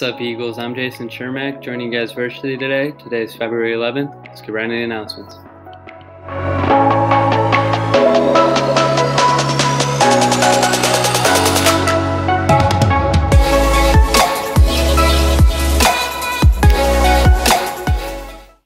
What's up, Eagles? I'm Jason Shermack, joining you guys virtually today. Today is February 11th. Let's get right into the announcements.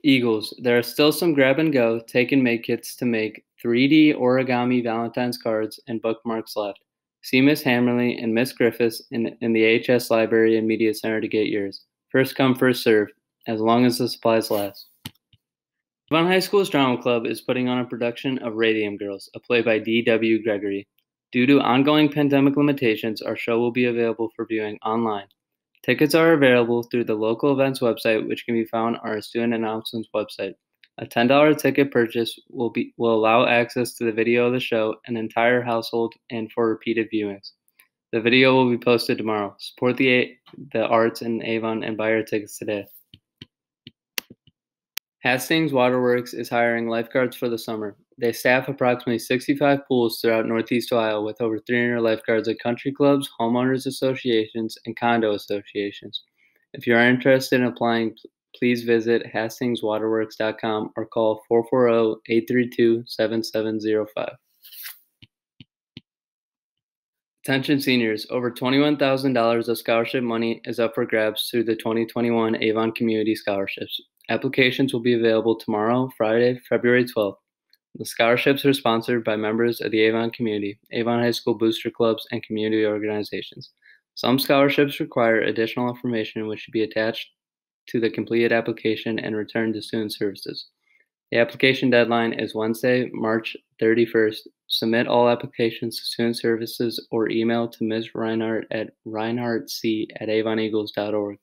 Eagles, there are still some grab and go, take and make kits to make 3D origami Valentine's cards and bookmarks left. See Miss Hammerly and Miss Griffiths in, in the HS Library and Media Center to get yours. First come, first serve, as long as the supplies last. Avon High School's Drama Club is putting on a production of Radium Girls, a play by D.W. Gregory. Due to ongoing pandemic limitations, our show will be available for viewing online. Tickets are available through the local events website, which can be found on our student announcements website. A $10 ticket purchase will be will allow access to the video of the show, an entire household, and for repeated viewings. The video will be posted tomorrow. Support the the arts in Avon and buy your tickets today. Hastings Waterworks is hiring lifeguards for the summer. They staff approximately 65 pools throughout Northeast Ohio with over 300 lifeguards at country clubs, homeowners associations, and condo associations. If you are interested in applying, please visit hastingswaterworks.com or call 440-832-7705. Attention seniors, over $21,000 of scholarship money is up for grabs through the 2021 Avon Community Scholarships. Applications will be available tomorrow, Friday, February 12th. The scholarships are sponsored by members of the Avon community, Avon High School booster clubs, and community organizations. Some scholarships require additional information which should be attached to the completed application and returned to Student Services. The application deadline is Wednesday, March 31st. Submit all applications to Student Services or email to Ms. Reinhardt at reinhardtc at avoneagles.org.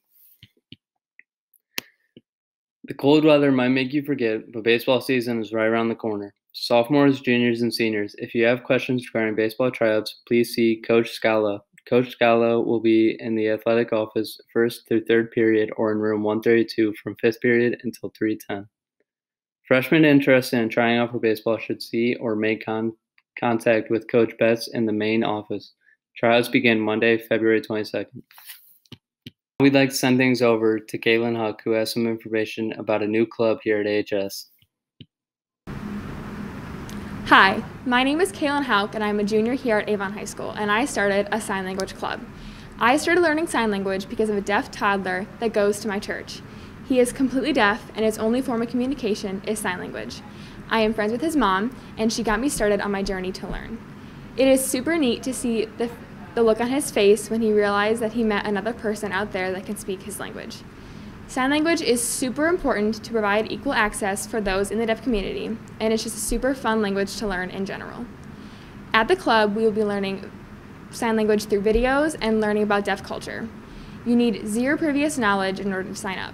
The cold weather might make you forget, but baseball season is right around the corner. Sophomores, juniors, and seniors, if you have questions regarding baseball tryouts, please see Coach Scala Coach Scalo will be in the athletic office first through third period or in room 132 from fifth period until 310. Freshmen interested in trying out for baseball should see or make con- contact with Coach Betts in the main office. Trials begin Monday, February 22nd. We'd like to send things over to Caitlin Huck, who has some information about a new club here at AHS. Hi, my name is Kaylin Hauk, and I'm a junior here at Avon High School, and I started a sign language club. I started learning sign language because of a deaf toddler that goes to my church. He is completely deaf, and his only form of communication is sign language. I am friends with his mom, and she got me started on my journey to learn. It is super neat to see the, the look on his face when he realized that he met another person out there that can speak his language. Sign language is super important to provide equal access for those in the deaf community, and it's just a super fun language to learn in general. At the club, we will be learning sign language through videos and learning about deaf culture. You need zero previous knowledge in order to sign up.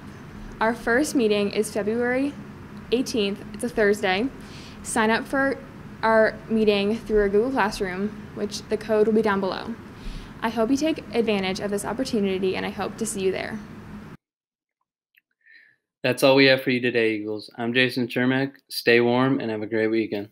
Our first meeting is February 18th, it's a Thursday. Sign up for our meeting through our Google Classroom, which the code will be down below. I hope you take advantage of this opportunity and I hope to see you there. That's all we have for you today, Eagles. I'm Jason Shermack. Stay warm and have a great weekend.